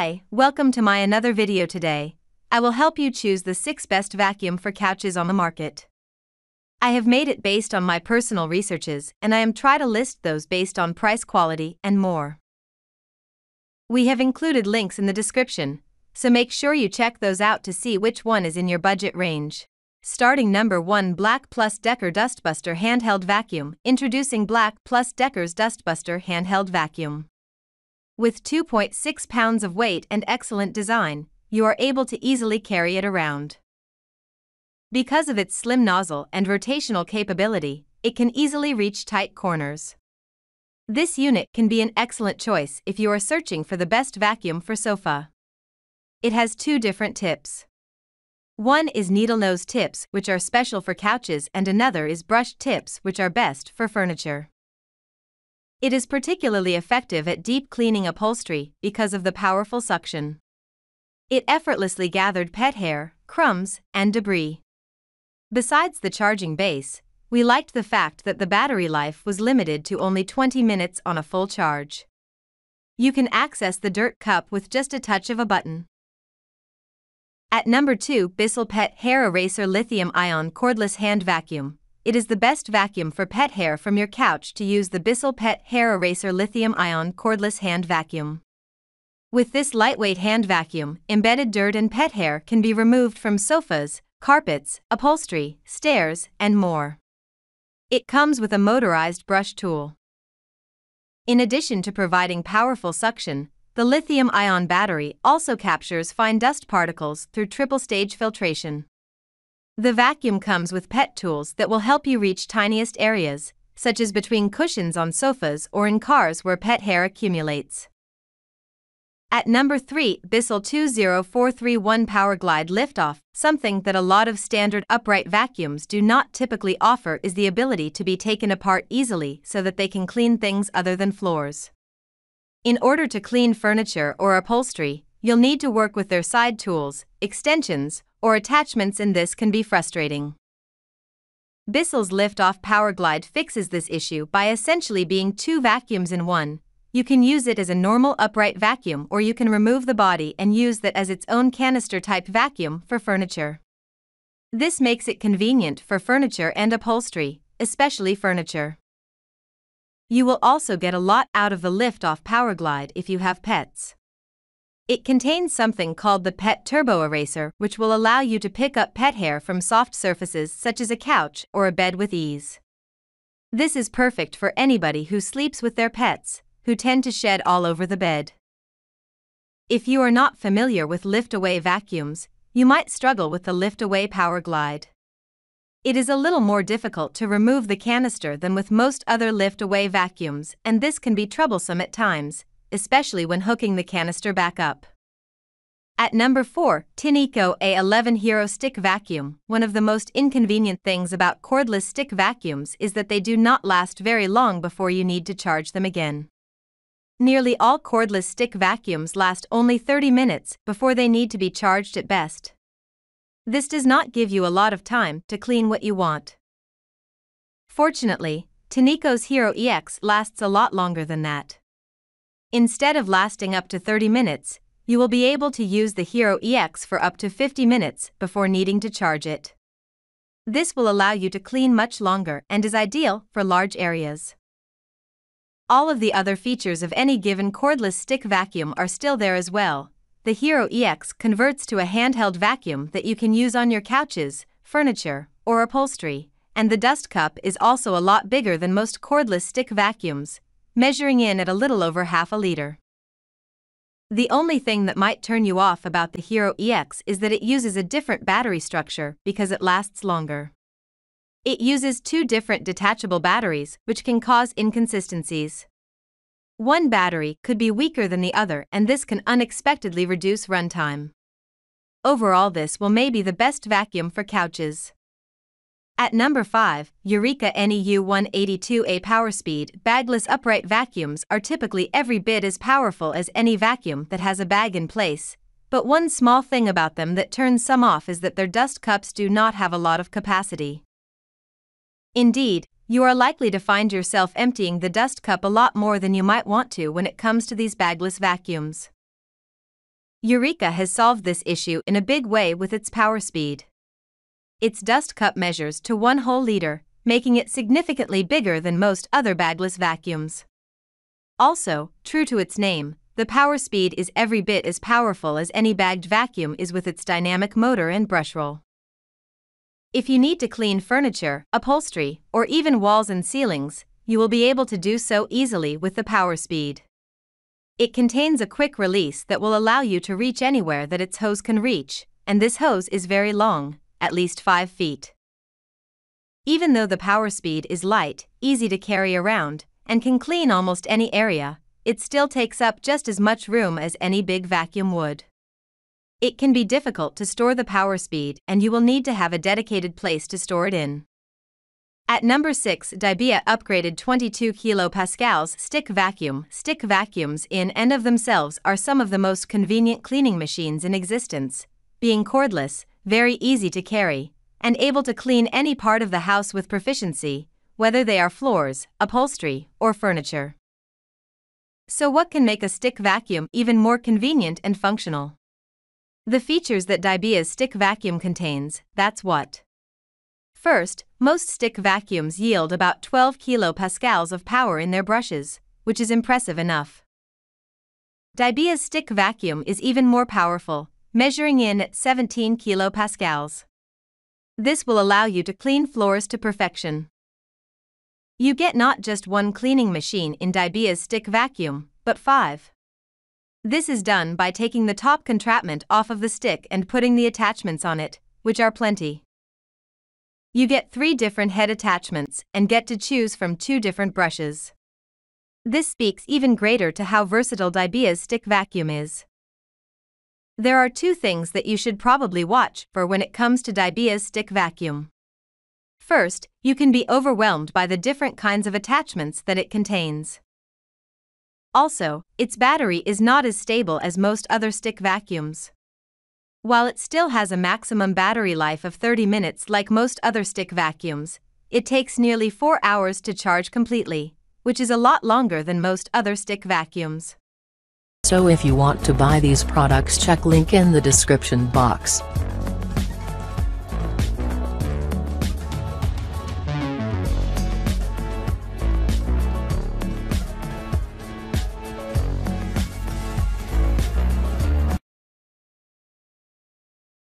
Hi, welcome to my another video today. I will help you choose the 6 best vacuum for couches on the market. I have made it based on my personal researches and I am try to list those based on price quality and more. We have included links in the description, so make sure you check those out to see which one is in your budget range. Starting number 1 Black Plus Decker Dustbuster Handheld Vacuum Introducing Black Plus Decker's Dustbuster Handheld Vacuum. With 2.6 pounds of weight and excellent design, you are able to easily carry it around. Because of its slim nozzle and rotational capability, it can easily reach tight corners. This unit can be an excellent choice if you are searching for the best vacuum for sofa. It has two different tips. One is needle nose tips, which are special for couches, and another is brushed tips, which are best for furniture. It is particularly effective at deep cleaning upholstery because of the powerful suction. It effortlessly gathered pet hair, crumbs, and debris. Besides the charging base, we liked the fact that the battery life was limited to only 20 minutes on a full charge. You can access the dirt cup with just a touch of a button. At number 2, Bissell Pet Hair Eraser Lithium Ion Cordless Hand Vacuum it is the best vacuum for pet hair from your couch to use the Bissell Pet Hair Eraser Lithium Ion Cordless Hand Vacuum. With this lightweight hand vacuum, embedded dirt and pet hair can be removed from sofas, carpets, upholstery, stairs, and more. It comes with a motorized brush tool. In addition to providing powerful suction, the lithium ion battery also captures fine dust particles through triple stage filtration. The vacuum comes with pet tools that will help you reach tiniest areas, such as between cushions on sofas or in cars where pet hair accumulates. At number 3, Bissell 20431 Power Glide Liftoff. Something that a lot of standard upright vacuums do not typically offer is the ability to be taken apart easily so that they can clean things other than floors. In order to clean furniture or upholstery, you'll need to work with their side tools, extensions, or attachments in this can be frustrating. Bissell's Lift-Off Power Glide fixes this issue by essentially being two vacuums in one. You can use it as a normal upright vacuum or you can remove the body and use that as its own canister type vacuum for furniture. This makes it convenient for furniture and upholstery, especially furniture. You will also get a lot out of the lift-off Power Glide if you have pets. It contains something called the Pet Turbo Eraser, which will allow you to pick up pet hair from soft surfaces such as a couch or a bed with ease. This is perfect for anybody who sleeps with their pets, who tend to shed all over the bed. If you are not familiar with lift away vacuums, you might struggle with the lift away Power Glide. It is a little more difficult to remove the canister than with most other lift away vacuums, and this can be troublesome at times, especially when hooking the canister back up. At number 4, Tineco A11 Hero Stick Vacuum. One of the most inconvenient things about cordless stick vacuums is that they do not last very long before you need to charge them again. Nearly all cordless stick vacuums last only 30 minutes before they need to be charged at best. This does not give you a lot of time to clean what you want. Fortunately, Tineco's Hero EX lasts a lot longer than that. Instead of lasting up to 30 minutes, you will be able to use the Hero EX for up to 50 minutes before needing to charge it. This will allow you to clean much longer and is ideal for large areas. All of the other features of any given cordless stick vacuum are still there as well. The Hero EX converts to a handheld vacuum that you can use on your couches, furniture, or upholstery, and the dust cup is also a lot bigger than most cordless stick vacuums, measuring in at a little over half a liter. The only thing that might turn you off about the Hero EX is that it uses a different battery structure because it lasts longer. It uses two different detachable batteries, which can cause inconsistencies. One battery could be weaker than the other, and this can unexpectedly reduce runtime. Overall, this will may be the best vacuum for couches. At number 5, Eureka NEU 182A Power Speed bagless upright vacuums are typically every bit as powerful as any vacuum that has a bag in place. But one small thing about them that turns some off is that their dust cups do not have a lot of capacity. Indeed, you are likely to find yourself emptying the dust cup a lot more than you might want to when it comes to these bagless vacuums. Eureka has solved this issue in a big way with its power speed. Its dust cup measures to one whole liter, making it significantly bigger than most other bagless vacuums. Also, true to its name, the power speed is every bit as powerful as any bagged vacuum is with its dynamic motor and brush roll. If you need to clean furniture, upholstery, or even walls and ceilings, you will be able to do so easily with the power speed. It contains a quick release that will allow you to reach anywhere that its hose can reach, and this hose is very long, at least 5 feet. Even though the power speed is light, easy to carry around, and can clean almost any area, it still takes up just as much room as any big vacuum would. It can be difficult to store the power speed, and you will need to have a dedicated place to store it in. At number 6, Dibea upgraded 22 kilopascals stick vacuum. Stick vacuums in and of themselves are some of the most convenient cleaning machines in existence, being cordless, very easy to carry, and able to clean any part of the house with proficiency, whether they are floors, upholstery, or furniture. So, what can make a stick vacuum even more convenient and functional? The features that Dibea's stick vacuum contains, that's what. First, most stick vacuums yield about 12 kilopascals of power in their brushes, which is impressive enough. Dibea's stick vacuum is even more powerful, measuring in at 17 kilopascals. This will allow you to clean floors to perfection. You get not just one cleaning machine in Dibea's stick vacuum, but five. This is done by taking the top contraptment off of the stick and putting the attachments on it, which are plenty. You get three different head attachments and get to choose from two different brushes. This speaks even greater to how versatile Dibea's stick vacuum is. There are two things that you should probably watch for when it comes to Dibea's stick vacuum. First, you can be overwhelmed by the different kinds of attachments that it contains. Also, its battery is not as stable as most other stick vacuums. While it still has a maximum battery life of 30 minutes like most other stick vacuums, it takes nearly 4 hours to charge completely, which is a lot longer than most other stick vacuums. So if you want to buy these products check link in the description box.